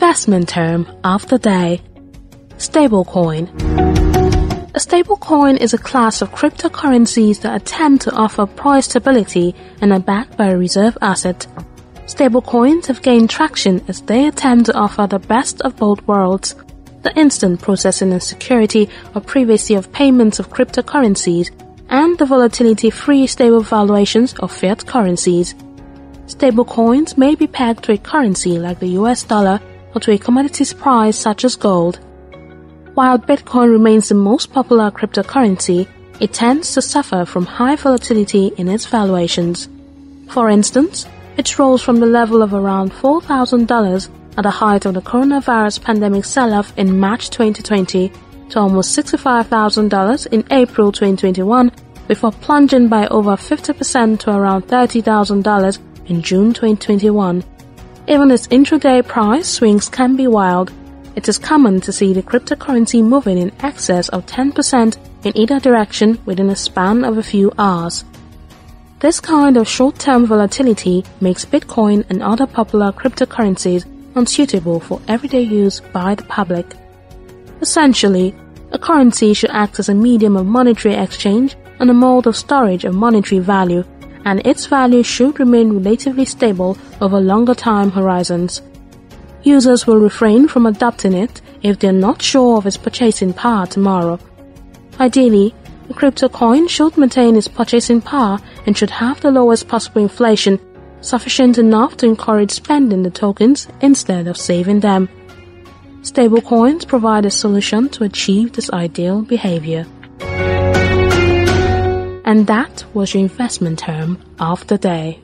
Investment term of the day Stablecoin. A stablecoin is a class of cryptocurrencies that attempt to offer price stability and are backed by a reserve asset. Stablecoins have gained traction as they attempt to offer the best of both worlds the instant processing and security or privacy of payments of cryptocurrencies, and the volatility free stable valuations of fiat currencies. Stablecoins may be pegged to a currency like the US dollar or to a commodities price such as gold. While Bitcoin remains the most popular cryptocurrency, it tends to suffer from high volatility in its valuations. For instance, it rose from the level of around $4,000 at the height of the coronavirus pandemic sell-off in March 2020 to almost $65,000 in April 2021 before plunging by over 50% to around $30,000 in June 2021. Even as intraday price swings can be wild. It is common to see the cryptocurrency moving in excess of 10% in either direction within a span of a few hours. This kind of short-term volatility makes Bitcoin and other popular cryptocurrencies unsuitable for everyday use by the public. Essentially, a currency should act as a medium of monetary exchange and a mode of storage of monetary value, and its value should remain relatively stable over longer time horizons. Users will refrain from adopting it if they are not sure of its purchasing power tomorrow. Ideally, a crypto coin should maintain its purchasing power and should have the lowest possible inflation sufficient enough to encourage spending the tokens instead of saving them. Stablecoins provide a solution to achieve this ideal behavior. And that was your investment term of the day.